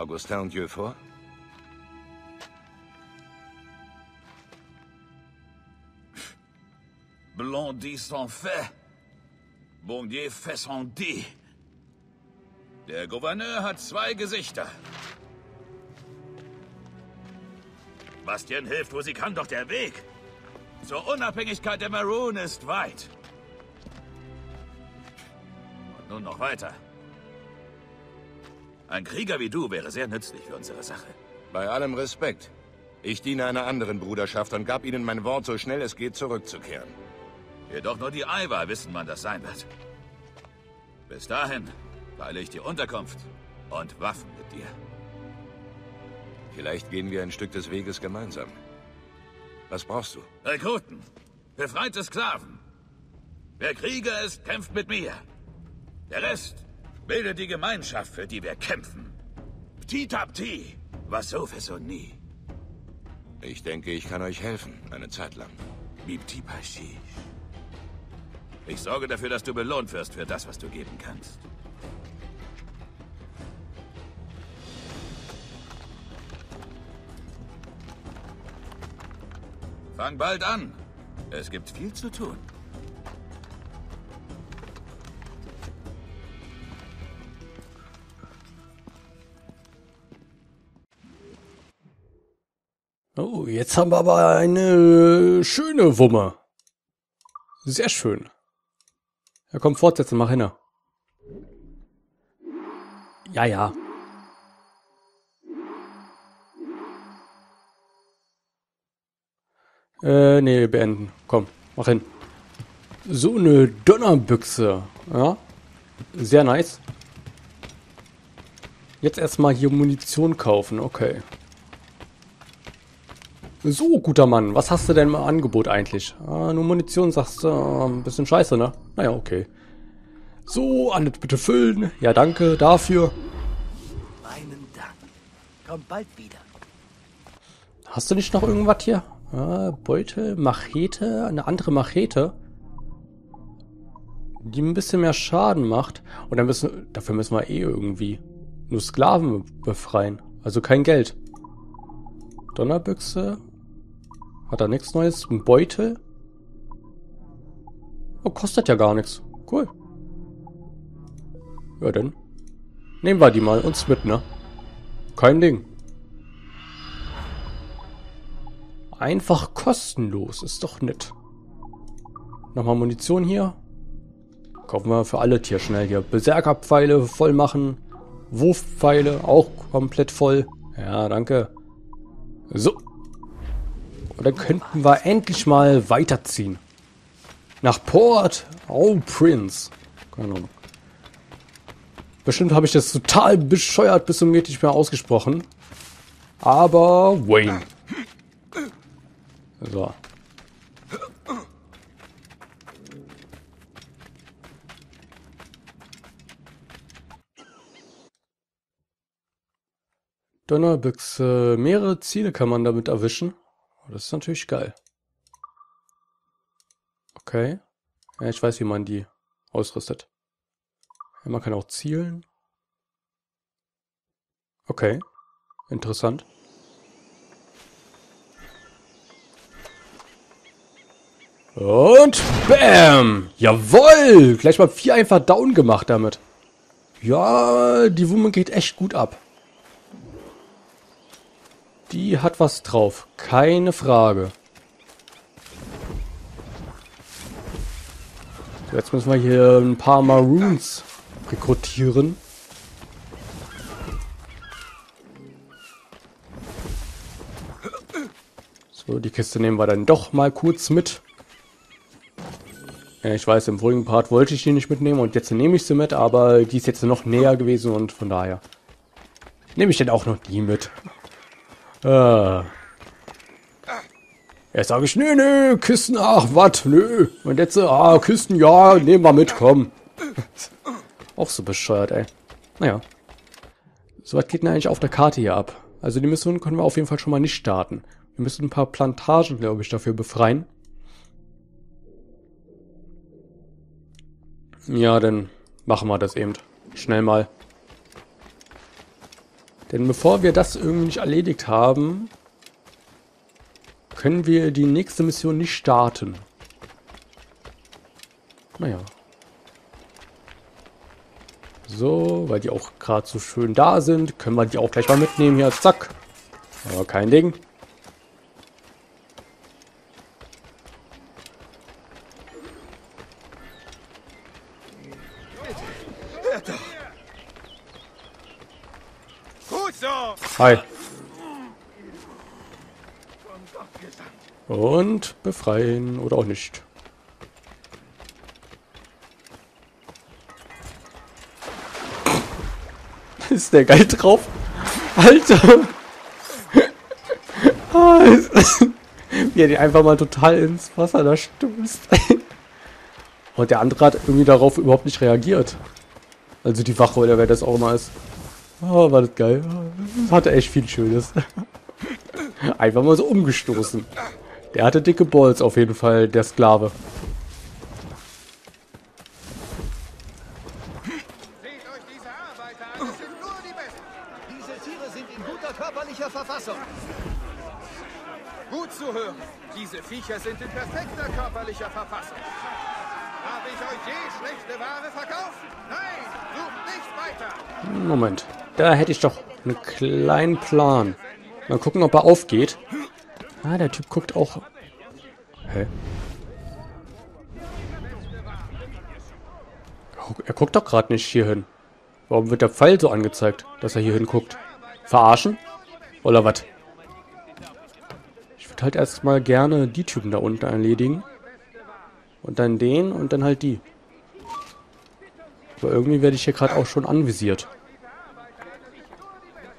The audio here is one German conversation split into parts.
Augustin und Dieufort? Blondie sans fait. Bondier fait son dit. Der Gouverneur hat zwei Gesichter. Bastien hilft, wo sie kann, doch der Weg zur Unabhängigkeit der Maroon ist weit. Und nun noch weiter. Ein Krieger wie du wäre sehr nützlich für unsere Sache. Bei allem Respekt. Ich diene einer anderen Bruderschaft und gab ihnen mein Wort, so schnell es geht, zurückzukehren. Jedoch nur die Aiwa wissen, wann das sein wird. Bis dahin teile ich die Unterkunft und Waffen mit dir. Vielleicht gehen wir ein Stück des Weges gemeinsam. Was brauchst du? Rekruten. Befreite Sklaven. Wer Krieger ist, kämpft mit mir. Der Rest bildet die Gemeinschaft, für die wir kämpfen. Pti-Tap-Ti. Was so für so nie. Ich denke, ich kann euch helfen, eine Zeit lang. Bipti-Pashish. Ich sorge dafür, dass du belohnt wirst für das, was du geben kannst. Fang bald an. Es gibt viel zu tun. Oh, jetzt haben wir aber eine schöne Wumme. Sehr schön. Ja, komm, fortsetzen, mach hin. Ja, ja. Äh, nee, beenden. Komm, mach hin. So eine Donnerbüchse. Ja. Sehr nice. Jetzt erstmal hier Munition kaufen. Okay. So, guter Mann, was hast du denn im Angebot eigentlich? Ah, nur Munition, sagst du, ah, ein bisschen scheiße, ne? Naja, okay. So, alles bitte füllen. Ja, danke dafür. Meinen Dank. Komm bald wieder. Hast du nicht noch irgendwas hier? Ah, Beutel, Machete, eine andere Machete. Die ein bisschen mehr Schaden macht. Und dann müssen, dafür müssen wir eh irgendwie nur Sklaven befreien. Also kein Geld. Donnerbüchse, hat er nichts Neues? Ein Beutel? Oh, kostet ja gar nichts. Cool. Ja, dann. Nehmen wir die mal uns mit, ne? Kein Ding. Einfach kostenlos. Ist doch nett. Nochmal Munition hier. Kaufen wir für alle Tier schnell hier. Berserkerpfeile voll machen. Wurfpfeile auch komplett voll. Ja, danke. So. Und dann könnten wir endlich mal weiterziehen. Nach Port Oh Prince. Keine Ahnung. Bestimmt habe ich das total bescheuert bis zum geht nicht mehr ausgesprochen. Aber Wayne. So. Donnerbüchse. Mehrere Ziele kann man damit erwischen. Das ist natürlich geil. Okay. Ja, ich weiß, wie man die ausrüstet. Ja, man kann auch zielen. Okay. Interessant. Und BAM! Jawoll! Gleich mal vier einfach down gemacht damit. Ja, die Wumme geht echt gut ab. Die hat was drauf. Keine Frage. So, jetzt müssen wir hier ein paar Maroons rekrutieren. So, die Kiste nehmen wir dann doch mal kurz mit. Ich weiß, im vorigen Part wollte ich die nicht mitnehmen und jetzt nehme ich sie mit, aber die ist jetzt noch näher gewesen und von daher nehme ich dann auch noch die mit. Äh. Erst sage ich, nö, nö, Kisten, ach, was, nö. Und jetzt, ah, Kisten, ja, nehmen wir mit, komm. Auch so bescheuert, ey. Naja. So was geht denn eigentlich auf der Karte hier ab? Also die Mission können wir auf jeden Fall schon mal nicht starten. Wir müssen ein paar Plantagen, glaube ich, dafür befreien. Ja, dann machen wir das eben. Schnell mal. Denn bevor wir das irgendwie nicht erledigt haben, können wir die nächste Mission nicht starten. Naja. So, weil die auch gerade so schön da sind, können wir die auch gleich mal mitnehmen hier. Zack. Aber kein Ding. Gut so! Hi. Und befreien oder auch nicht. Ist der geil drauf? Alter! Ah, Wie er die einfach mal total ins Wasser da stößt. Und der andere hat irgendwie darauf überhaupt nicht reagiert. Also die Wache oder wer das auch immer ist. Oh, war das geil. Hatte echt viel Schönes. Einfach mal so umgestoßen. Der hatte dicke Balls auf jeden Fall, der Sklave. Gut zu hören. Diese Viecher sind in perfekter körperlicher Verfassung. Habe ich euch je schlechte Ware verkauft? Nein, sucht nicht weiter. Moment. Da hätte ich doch einen kleinen Plan. Mal gucken, ob er aufgeht. Ah, der Typ guckt auch... Hä? Er guck- guckt doch gerade nicht hier hin. Warum wird der Pfeil so angezeigt, dass er hier hinguckt? Verarschen? Oder was? Ich würde halt erstmal gerne die Typen da unten erledigen. Und dann den und dann halt die. Aber irgendwie werde ich hier gerade auch schon anvisiert.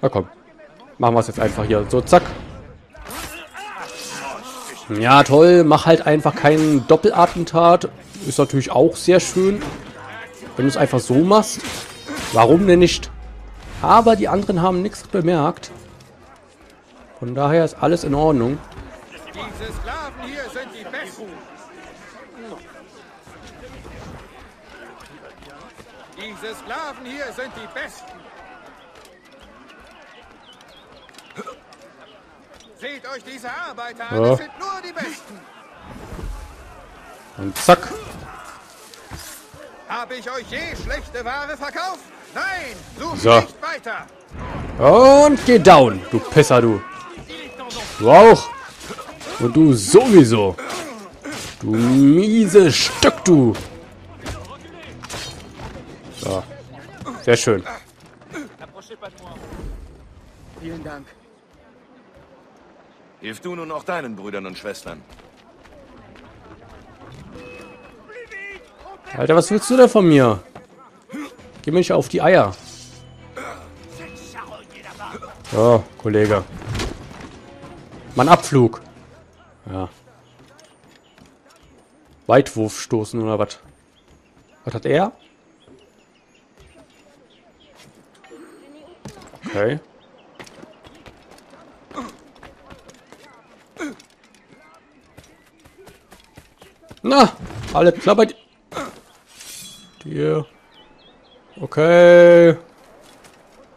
Na komm. Machen wir es jetzt einfach hier. So, zack. Ja, toll. Mach halt einfach keinen Doppelattentat. Ist natürlich auch sehr schön. Wenn du es einfach so machst. Warum denn nicht? Aber die anderen haben nichts bemerkt. Von daher ist alles in Ordnung. Diese Sklaven hier sind die Besten. Diese Sklaven hier sind die Besten. Seht euch diese Arbeiter an, Ja. es sind nur die Besten. Und zack. Habe ich euch je schlechte Ware verkauft? Nein, sucht So. nicht weiter. Und geh down, du Pisser, du. Du auch. Und du sowieso. Du miese Stück, du. So. Sehr schön. Vielen Dank. Hilf du nun auch deinen Brüdern und Schwestern. Alter, was willst du denn von mir? Geh mir nicht auf die Eier. So, Kollege. Mein Abflug. Ja. Weitwurf stoßen oder was? Was hat er? Okay. Na, alle klappert. Dir. Okay.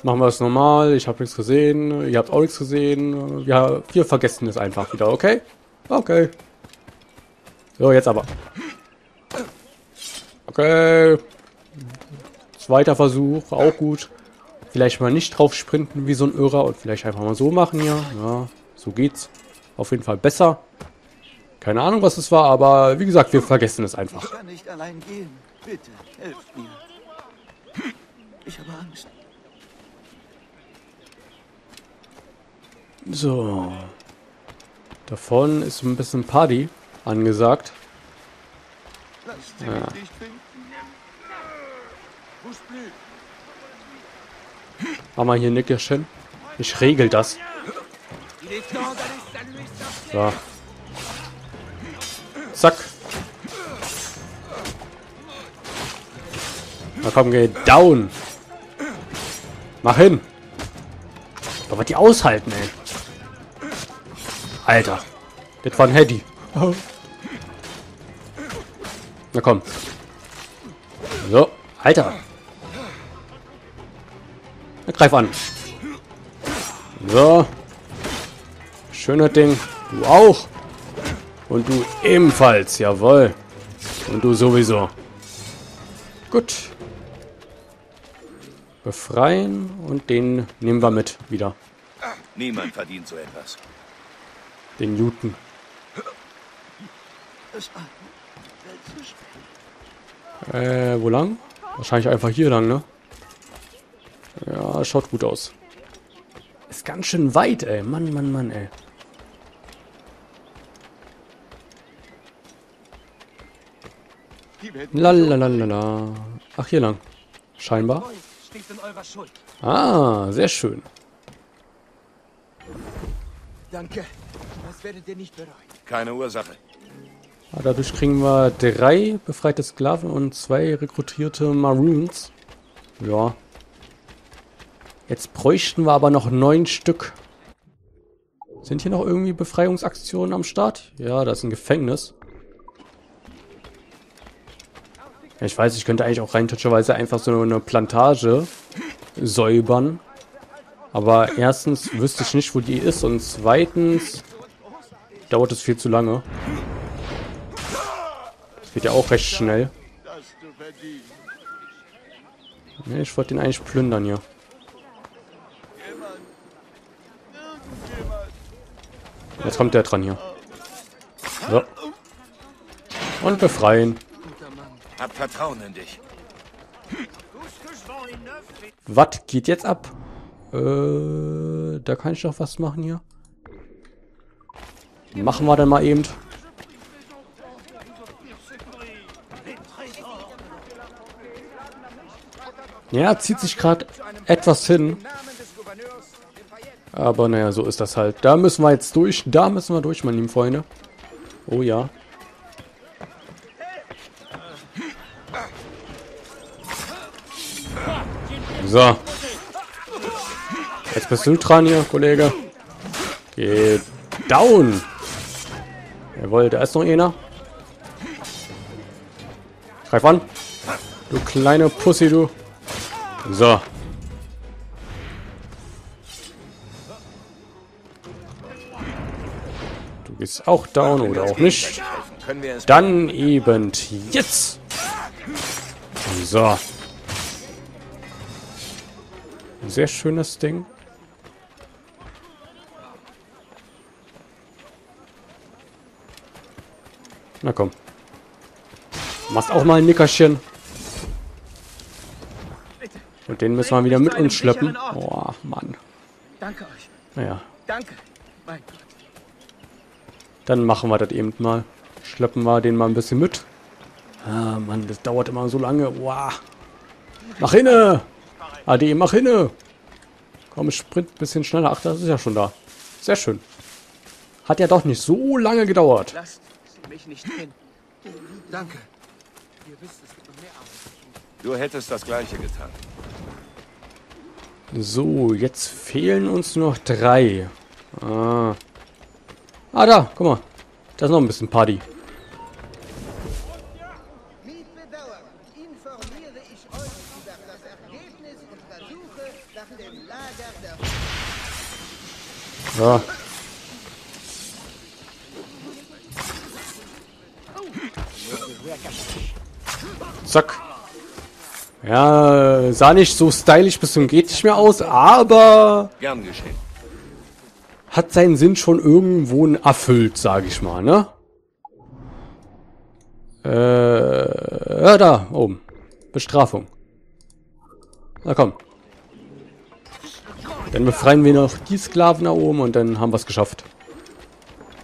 Machen wir es normal. Ich habe nichts gesehen. Ihr habt auch nichts gesehen. Ja, wir vergessen es einfach wieder, okay? Okay. So, jetzt aber. Okay. Zweiter Versuch, auch gut. Vielleicht mal nicht drauf sprinten wie so ein Irrer und vielleicht einfach mal so machen hier. Ja, so geht's. Auf jeden Fall besser. Keine Ahnung, was es war, aber wie gesagt, wir vergessen es einfach. Ich kann nicht allein gehen. Bitte, helft mir. Ich habe Angst. So. Davon ist ein bisschen Party angesagt. Ja. Machen wir hier Nickerchen. Ich regel das. So. Zack. Na komm, geh down. Mach hin. Aber was die aushalten, ey. Alter. Das war ein Heady. Na komm. So. Alter. Greif an. So. Schöner Ding. Du auch. Und du ebenfalls. Jawohl. Und du sowieso. Gut. Befreien und den nehmen wir mit wieder. Niemand verdient so etwas. Den Newton. Äh, wo lang? Wahrscheinlich einfach hier lang, ne? Ja, schaut gut aus. Ist ganz schön weit, ey. Mann, Mann, Mann, ey. Lalalala. Ach, hier lang. Scheinbar. Ah, sehr schön. Danke. Das werdet ihr nicht bereuen. Keine Ursache. Ah, dadurch kriegen wir drei befreite Sklaven und zwei rekrutierte Maroons. Ja. Jetzt bräuchten wir aber noch neun Stück. Sind hier noch irgendwie Befreiungsaktionen am Start? Ja, da ist ein Gefängnis. Ja, Ich weiß, ich könnte eigentlich auch rein toucherweise einfach so eine Plantage säubern. Aber erstens wüsste ich nicht, wo die ist. Und zweitens dauert es viel zu lange. Das geht ja auch recht schnell. Nee, ich wollte den eigentlich plündern hier. Jetzt kommt der dran hier. So. Und befreien. Hab Vertrauen in dich. Was geht jetzt ab? Äh, da kann ich doch was machen hier. Machen wir dann mal eben. Ja, zieht sich gerade etwas hin. Aber naja, so ist das halt. Da müssen wir jetzt durch. Da müssen wir durch, meine lieben Freunde. Oh ja. So. Jetzt bist du dran hier, Kollege. Geht down. Jawohl, da ist noch einer. Greif an. Du kleine Pussy, du. So. Gehst auch down oder auch nicht. Dann eben jetzt. So. Sehr schönes Ding. Na komm. Machst auch mal ein Nickerchen. Und den müssen wir wieder mit uns schleppen. Boah, Mann. Danke euch. Naja, Danke. Mein Gott. Dann machen wir das eben mal. Schleppen wir den mal ein bisschen mit. Ah, Mann, das dauert immer so lange. Wow. Mach hinne! AD, mach hinne! Komm, sprint ein bisschen schneller. Ach, das ist ja schon da. Sehr schön. Hat ja doch nicht so lange gedauert. Lasst sie mich nicht hin. Danke. Ihr wisst, es gibt noch mehr Arbeit. Du hättest das Gleiche getan. So, jetzt fehlen uns noch drei. Ah. Ah, da, guck mal. Da ist noch ein bisschen Party. Ja. Zack. Ja, sah nicht so stylisch bis zum geht nicht mehr aus, aber Gern geschehen. Hat seinen Sinn schon irgendwo erfüllt, sage ich mal, ne? Äh, ja, da, oben. Bestrafung. Na komm. Dann befreien wir noch die Sklaven da oben und dann haben wir es geschafft.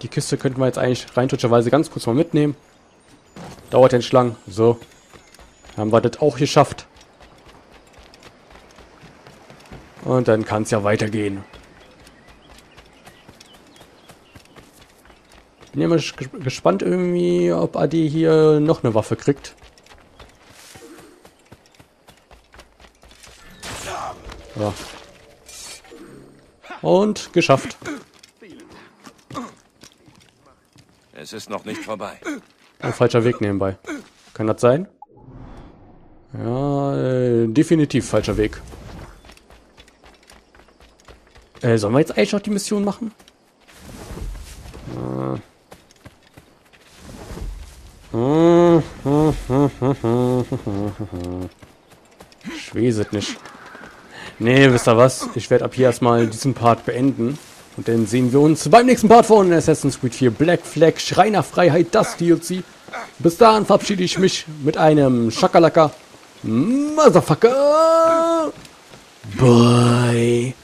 Die Kiste könnten wir jetzt eigentlich rein toucherweise ganz kurz mal mitnehmen. Dauert den Schlang. So. Haben wir das auch geschafft. Und dann kann es ja weitergehen. Bin ja mal ges- gespannt irgendwie, ob Adi hier noch eine Waffe kriegt. Ja. Und geschafft. Es ist noch nicht vorbei. Ein falscher Weg nebenbei. Kann das sein? Ja, äh, definitiv falscher Weg. Äh, sollen wir jetzt eigentlich noch die Mission machen? Ich es nicht. Nee, wisst ihr was? Ich werde ab hier erstmal diesen Part beenden. Und dann sehen wir uns beim nächsten Part von Assassin's Creed 4 Black Flag Schrei nach Freiheit, das DLC. Bis dahin verabschiede ich mich mit einem Schakalaka. Motherfucker! Bye!